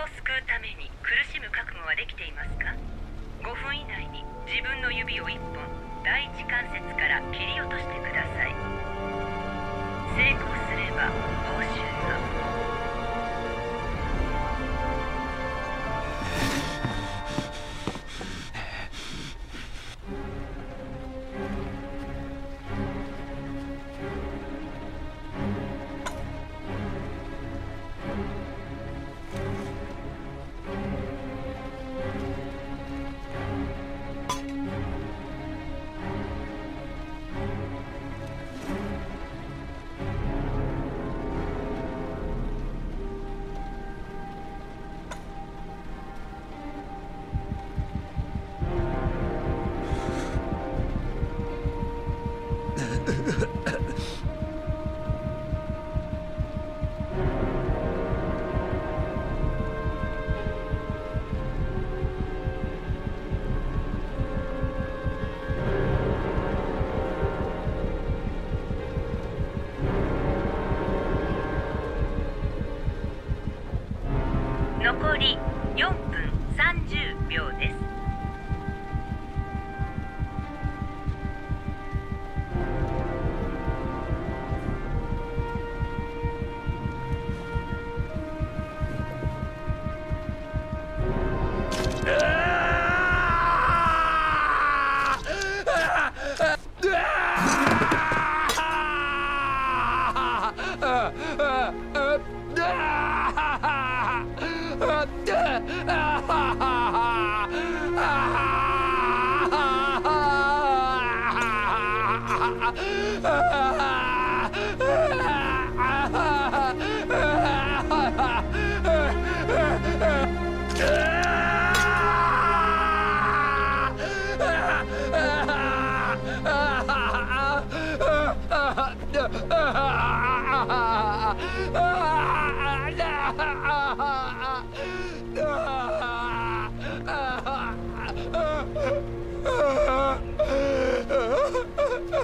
を救うために苦しむ覚悟はできていますか？5分以内に自分の指を1本第一関節から切り落としてください。成功すれば報酬4分30秒です。Ah!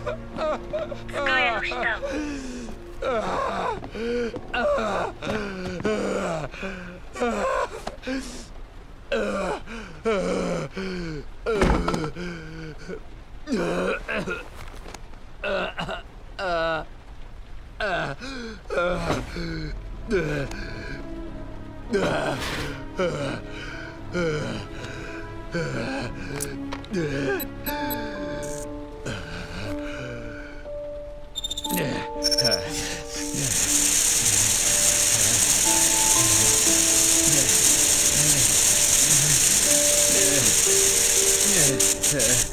机の下を Yeah.